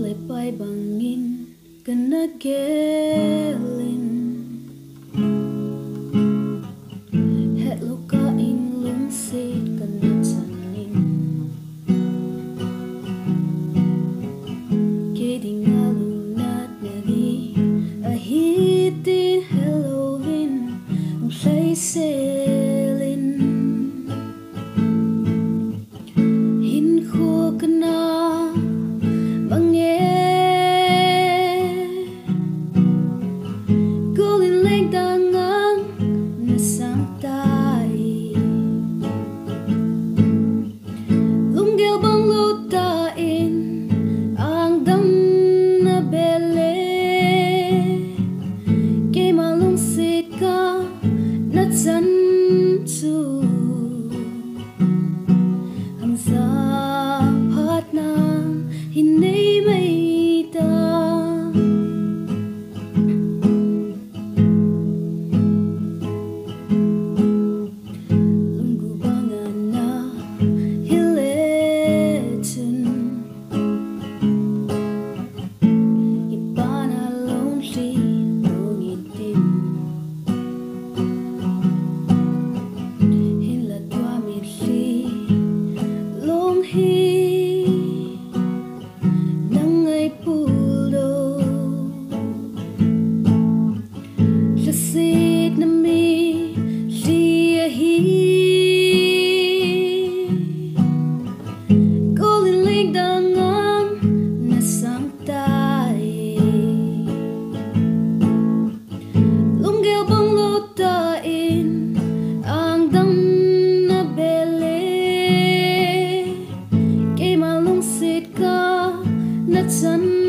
Lip by Bungin, Gunna Gellin. Not Kay